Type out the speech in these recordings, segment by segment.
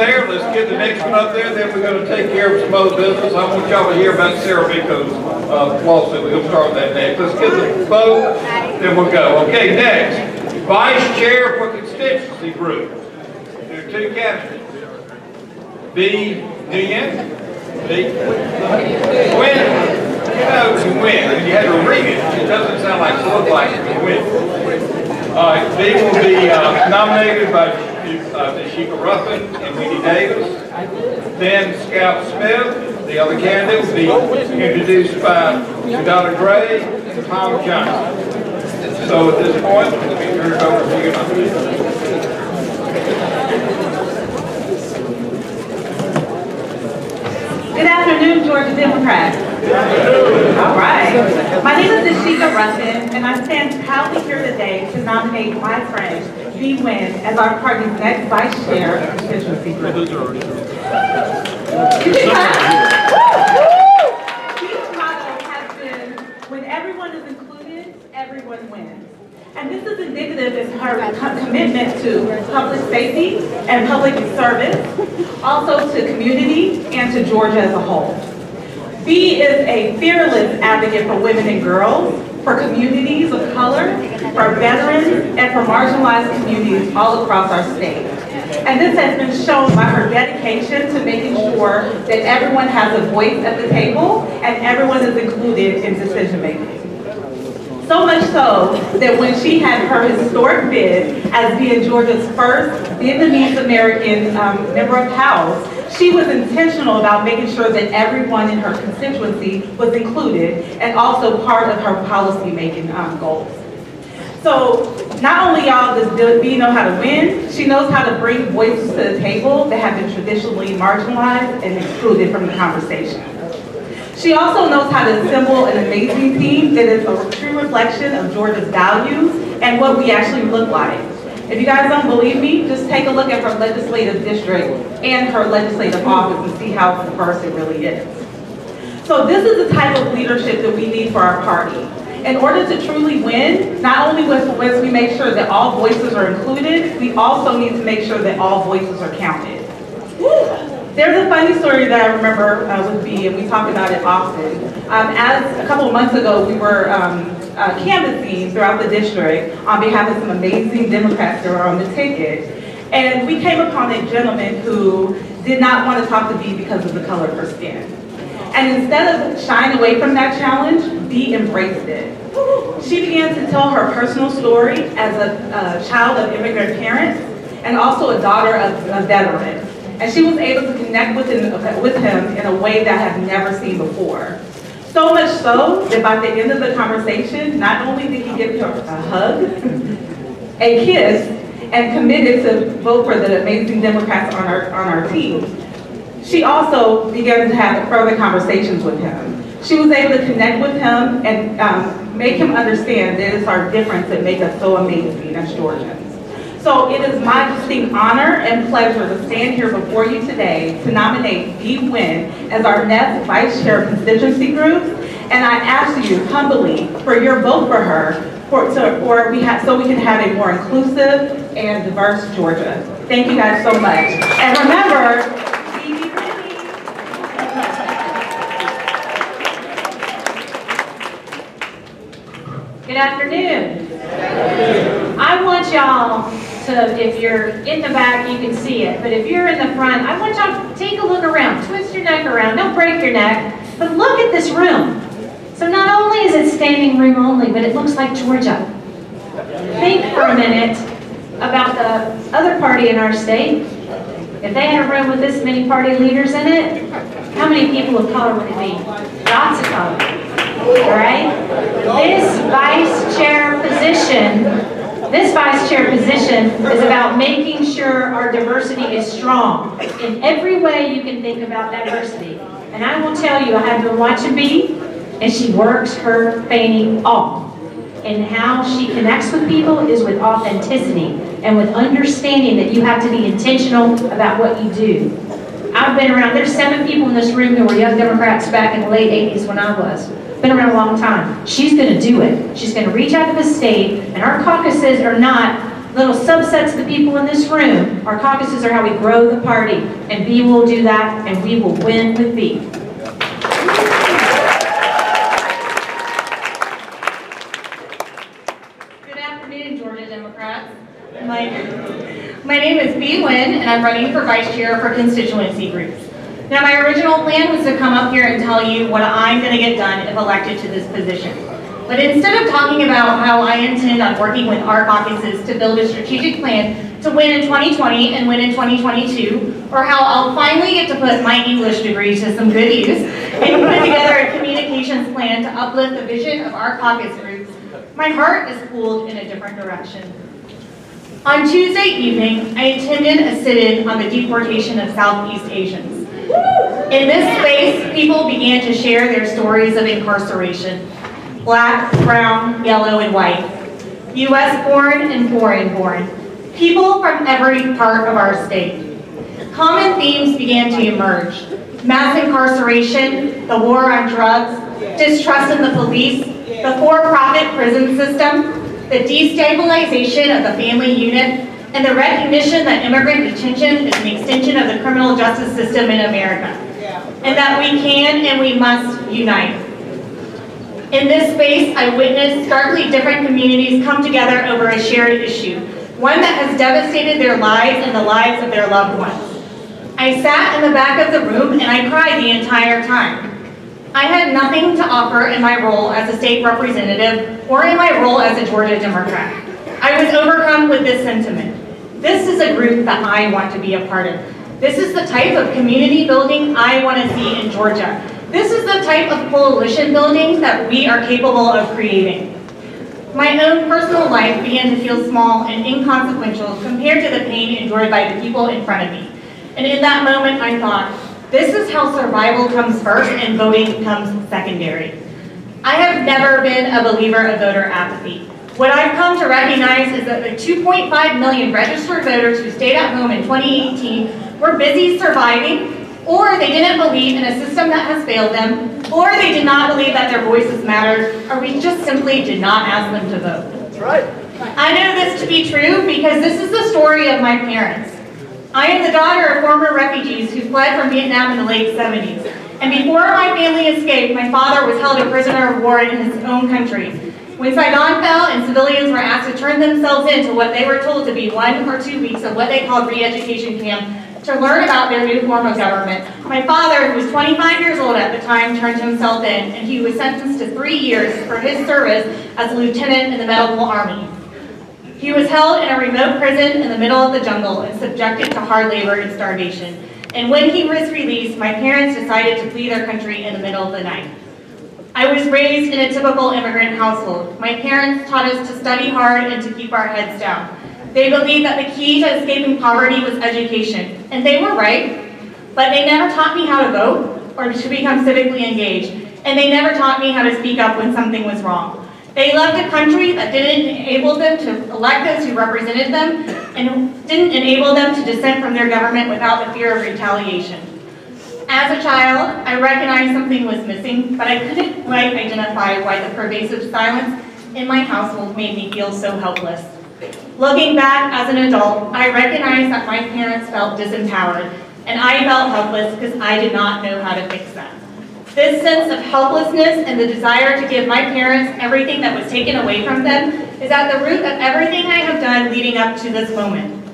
there. Let's get the next one up there, then we're gonna take care of some other business. I want y'all to hear about Sarah Amico's, uh, lawsuit. We'll start with that next. Let's get the vote, then we'll go. Okay, next, vice chair for constituency group. There are two candidates. B. Nguyen, B. Win. You know, you win, and you had to read it. It doesn't sound like, look like win. All right, Bee will be uh, nominated by uh, Tashika Ruffin and Wendy Davis. Then Scout Smith, the other candidate, will be introduced by Donna Gray and Tom Johnson. So at this point, let me turn it over to you. Good afternoon, Georgia Democrats. All right. My name is Ashika Ruffin, and I stand proudly here today to nominate my friend, Bee Nguyen, as our party's next vice chair of the constituency group. You can clap. Bee's motto has been, when everyone is included, everyone wins. And this is indicative of her commitment to public safety and public service, also to community and to Georgia as a whole. Bee is a fearless advocate for women and girls, for communities of color, for veterans, and for marginalized communities all across our state. And this has been shown by her dedication to making sure that everyone has a voice at the table and everyone is included in decision-making. So much so that when she had her historic bid as being Georgia's first Vietnamese American um, member of House, she was intentional about making sure that everyone in her constituency was included and also part of her policy-making um, goals. So not only y'all does Bee know how to win, she knows how to bring voices to the table that have been traditionally marginalized and excluded from the conversation. She also knows how to assemble an amazing team that is a true reflection of Georgia's values and what we actually look like. If you guys don't believe me, just take a look at her legislative district and her legislative office and see how diverse it really is. So this is the type of leadership that we need for our party. In order to truly win, not only must we make sure that all voices are included, we also need to make sure that all voices are counted. There's a funny story that I remember uh, with Bee, and we talk about it often. Um, as a couple of months ago, we were um, uh, canvassing throughout the district on behalf of some amazing Democrats that were on the ticket. And we came upon a gentleman who did not want to talk to Bee because of the color of her skin. And instead of shying away from that challenge, Bee embraced it. She began to tell her personal story as a, a child of immigrant parents and also a daughter of a veteran. And she was able to connect with him, with him in a way that I have never seen before. So much so that by the end of the conversation, not only did he give her a hug, a kiss, and committed to vote for the amazing Democrats on our, on our team, she also began to have further conversations with him. She was able to connect with him and um, make him understand that it's our difference that make us so amazing as Georgians. So it is my distinct honor and pleasure to stand here before you today to nominate Bee Nguyen as our next Vice Chair of Constituency Group. And I ask you humbly for your vote for her for, so, for we have, so we can have a more inclusive and diverse Georgia. Thank you guys so much. And remember, Dee Whitney. Good afternoon. I want y'all if you're in the back, you can see it, but if you're in the front, I want y'all to take a look around, twist your neck around, don't break your neck, but look at this room. So not only is it standing room only, but it looks like Georgia. Think for a minute about the other party in our state. If they had a room with this many party leaders in it, how many people of color would it be? Lots of color. All right? This vice chair vice chair position is about making sure our diversity is strong in every way you can think about diversity. And I will tell you, I have been watching Bee, and she works her fanny off. And how she connects with people is with authenticity and with understanding that you have to be intentional about what you do. I've been around, there's seven people in this room who were young Democrats back in the late 80s when I was. Been around a long time. She's gonna do it. She's gonna reach out to the state, and our caucuses are not little subsets of the people in this room. Our caucuses are how we grow the party, and Bee will do that, and we will win with Bee. Good afternoon, Georgia Democrats. My, my name is Bee Nguyen, and I'm running for vice chair for constituency groups. Now, my original plan was to come up here and tell you what I'm going to get done if elected to this position. But instead of talking about how I intend on working with our caucuses to build a strategic plan to win in 2020 and win in 2022, or how I'll finally get to put my English degree to some good use and put together a communications plan to uplift the vision of our caucus groups, my heart is pulled in a different direction. On Tuesday evening, I attended a sit-in on the deportation of Southeast Asians. In this space, people began to share their stories of incarceration. Black, brown, yellow, and white. U.S. born and foreign born. People from every part of our state. Common themes began to emerge. Mass incarceration, the war on drugs, distrust in the police, the for-profit prison system, the destabilization of the family unit, and the recognition that immigrant detention is an extension of the criminal justice system in America. And that we can and we must unite. In this space, I witnessed starkly different communities come together over a shared issue, one that has devastated their lives and the lives of their loved ones. I sat in the back of the room and I cried the entire time. I had nothing to offer in my role as a state representative or in my role as a Georgia Democrat. I was overcome with this sentiment. This is a group that I want to be a part of. This is the type of community building I want to see in Georgia. This is the type of coalition building that we are capable of creating. My own personal life began to feel small and inconsequential compared to the pain endured by the people in front of me. And in that moment, I thought, this is how survival comes first and voting comes secondary. I have never been a believer of voter apathy. What I've come to recognize is that the 2.5 million registered voters who stayed at home in 2018 were busy surviving or they didn't believe in a system that has failed them, or they did not believe that their voices mattered, or we just simply did not ask them to vote. That's right. I know this to be true because this is the story of my parents. I am the daughter of former refugees who fled from Vietnam in the late 70s. And before my family escaped, my father was held a prisoner of war in his own country. When Saigon fell and civilians were asked to turn themselves in to what they were told to be one or two weeks of what they called re-education camp, to learn about their new form of government. My father, who was 25 years old at the time, turned himself in, and he was sentenced to three years for his service as a lieutenant in the medical army. He was held in a remote prison in the middle of the jungle and subjected to hard labor and starvation. And when he was released, my parents decided to flee their country in the middle of the night. I was raised in a typical immigrant household. My parents taught us to study hard and to keep our heads down. They believed that the key to escaping poverty was education, and they were right, but they never taught me how to vote or to become civically engaged, and they never taught me how to speak up when something was wrong. They left a country that didn't enable them to elect those who represented them and didn't enable them to dissent from their government without the fear of retaliation. As a child, I recognized something was missing, but I couldn't quite identify why the pervasive silence in my household made me feel so helpless. Looking back as an adult, I recognize that my parents felt disempowered, and I felt helpless because I did not know how to fix that. This sense of helplessness and the desire to give my parents everything that was taken away from them is at the root of everything I have done leading up to this moment.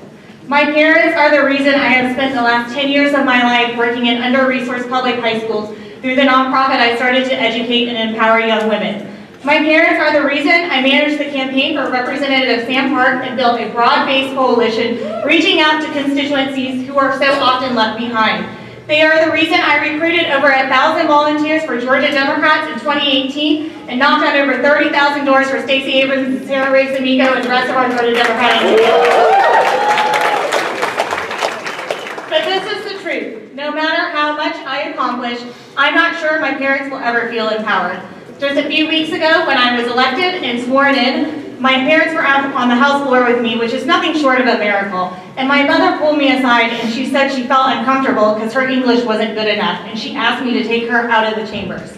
My parents are the reason I have spent the last 10 years of my life working in under-resourced public high schools through the nonprofit I started to educate and empower young women. My parents are the reason I managed the campaign for Representative Sam Park and built a broad-based coalition reaching out to constituencies who are so often left behind. They are the reason I recruited over a thousand volunteers for Georgia Democrats in 2018 and knocked on over 30,000 doors for Stacey Abrams and Sarah Riggs Amico and the rest of our Georgia Democrats. But this is the truth. No matter how much I accomplish, I'm not sure my parents will ever feel empowered. Just a few weeks ago, when I was elected and sworn in, my parents were out on the House floor with me, which is nothing short of a miracle. And my mother pulled me aside and she said she felt uncomfortable because her English wasn't good enough, and she asked me to take her out of the chambers.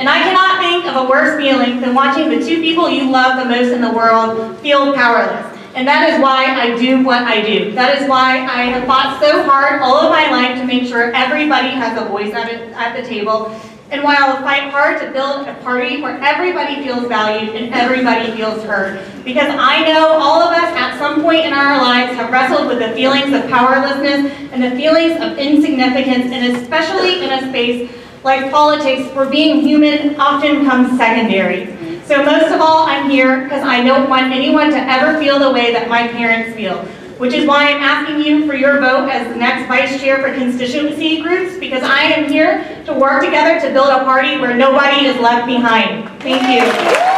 And I cannot think of a worse feeling than watching the two people you love the most in the world feel powerless. And that is why I do what I do. That is why I have fought so hard all of my life to make sure everybody has a voice at, at the table. And while I fight hard to build a party where everybody feels valued and everybody feels heard. Because I know all of us at some point in our lives have wrestled with the feelings of powerlessness and the feelings of insignificance, and especially in a space like politics where being human often comes secondary. So most of all, I'm here because I don't want anyone to ever feel the way that my parents feel, which is why I'm asking you for your vote as the next vice chair for constituency groups, because I am here to work together to build a party where nobody is left behind. Thank you.